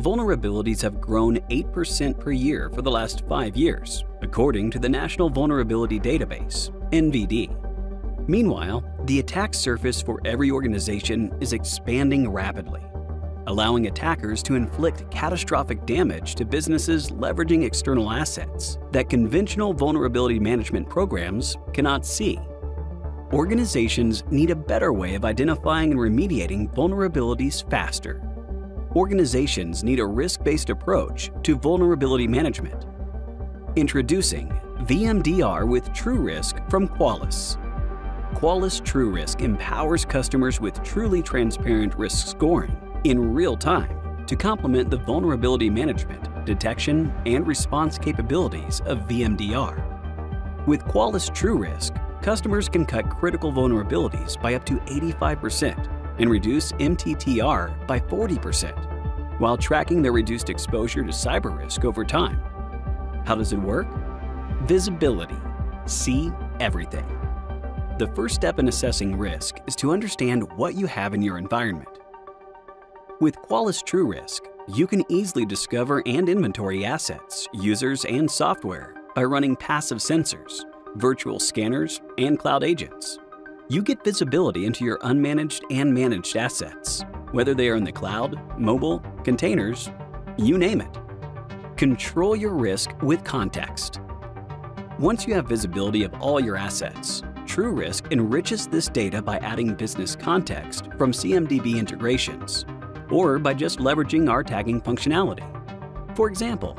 vulnerabilities have grown 8% per year for the last five years, according to the National Vulnerability Database, NVD. Meanwhile, the attack surface for every organization is expanding rapidly, allowing attackers to inflict catastrophic damage to businesses leveraging external assets that conventional vulnerability management programs cannot see. Organizations need a better way of identifying and remediating vulnerabilities faster organizations need a risk-based approach to vulnerability management. Introducing VMDR with TruRisk from Qualys. Qualys TruRisk empowers customers with truly transparent risk scoring in real time to complement the vulnerability management, detection, and response capabilities of VMDR. With Qualys TruRisk, customers can cut critical vulnerabilities by up to 85% and reduce MTTR by 40%, while tracking their reduced exposure to cyber risk over time. How does it work? Visibility. See everything. The first step in assessing risk is to understand what you have in your environment. With Qualys TruRisk, you can easily discover and inventory assets, users, and software by running passive sensors, virtual scanners, and cloud agents you get visibility into your unmanaged and managed assets, whether they are in the cloud, mobile, containers, you name it. Control your risk with context. Once you have visibility of all your assets, TruRisk enriches this data by adding business context from CMDB integrations, or by just leveraging our tagging functionality. For example,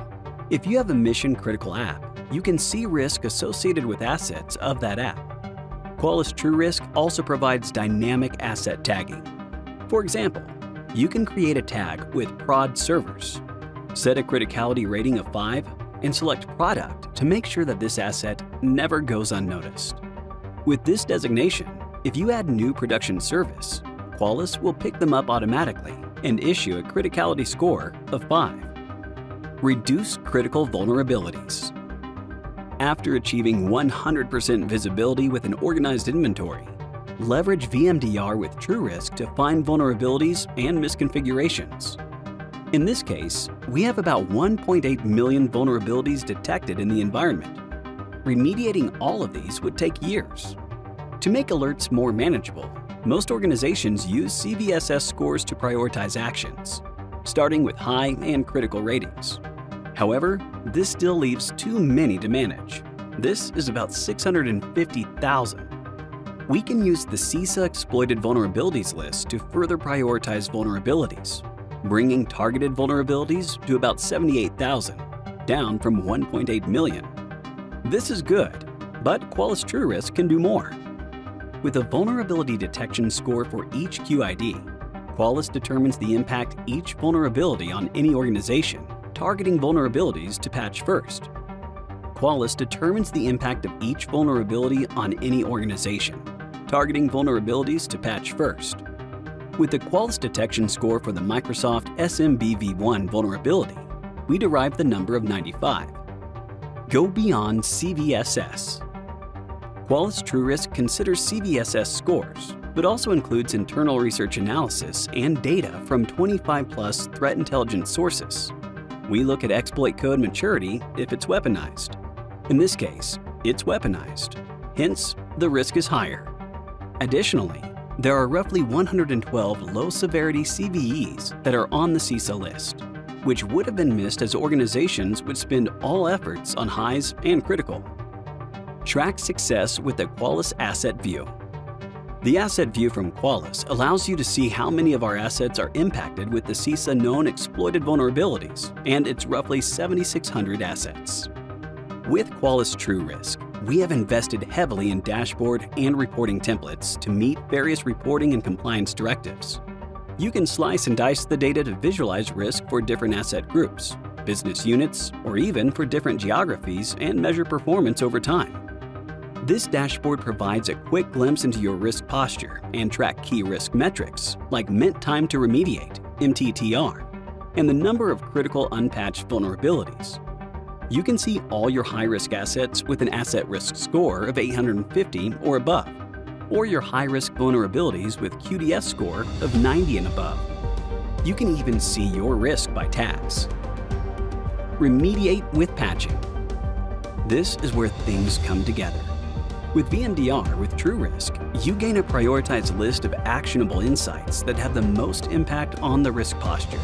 if you have a mission-critical app, you can see risk associated with assets of that app Qualys TruRisk also provides dynamic asset tagging. For example, you can create a tag with prod servers, set a criticality rating of 5, and select product to make sure that this asset never goes unnoticed. With this designation, if you add new production service, Qualys will pick them up automatically and issue a criticality score of 5. Reduce critical vulnerabilities after achieving 100% visibility with an organized inventory. Leverage VMDR with TruRisk to find vulnerabilities and misconfigurations. In this case, we have about 1.8 million vulnerabilities detected in the environment. Remediating all of these would take years. To make alerts more manageable, most organizations use CVSS scores to prioritize actions, starting with high and critical ratings. However, this still leaves too many to manage. This is about 650,000. We can use the CISA Exploited Vulnerabilities list to further prioritize vulnerabilities, bringing targeted vulnerabilities to about 78,000, down from 1.8 million. This is good, but Qualys TruRisk can do more. With a vulnerability detection score for each QID, Qualys determines the impact each vulnerability on any organization targeting vulnerabilities to patch first. Qualys determines the impact of each vulnerability on any organization, targeting vulnerabilities to patch first. With the Qualys detection score for the Microsoft SMBV1 vulnerability, we derive the number of 95. Go beyond CVSS. Qualys TruRisk considers CVSS scores, but also includes internal research analysis and data from 25 plus threat intelligence sources we look at exploit code maturity if it's weaponized. In this case, it's weaponized, hence the risk is higher. Additionally, there are roughly 112 low-severity CVEs that are on the CISA list, which would have been missed as organizations would spend all efforts on highs and critical. Track success with the Qualys Asset View. The Asset View from Qualys allows you to see how many of our assets are impacted with the CISA known exploited vulnerabilities, and its roughly 7,600 assets. With Qualys TruRisk, we have invested heavily in dashboard and reporting templates to meet various reporting and compliance directives. You can slice and dice the data to visualize risk for different asset groups, business units, or even for different geographies and measure performance over time. This dashboard provides a quick glimpse into your risk posture and track key risk metrics like Mean Time to Remediate, MTTR, and the number of critical unpatched vulnerabilities. You can see all your high-risk assets with an asset risk score of 850 or above, or your high-risk vulnerabilities with QDS score of 90 and above. You can even see your risk by tags. Remediate with patching. This is where things come together. With VMDR with TruRisk, you gain a prioritized list of actionable insights that have the most impact on the risk posture.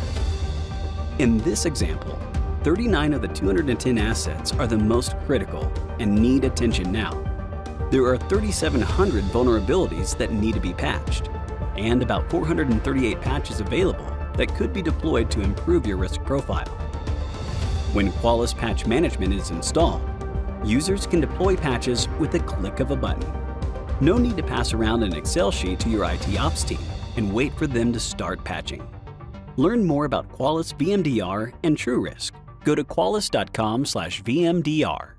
In this example, 39 of the 210 assets are the most critical and need attention now. There are 3,700 vulnerabilities that need to be patched, and about 438 patches available that could be deployed to improve your risk profile. When Qualys Patch Management is installed, users can deploy patches with a click of a button. No need to pass around an Excel sheet to your IT ops team and wait for them to start patching. Learn more about Qualys VMDR and TruRisk. Go to qualys.com/vmdr.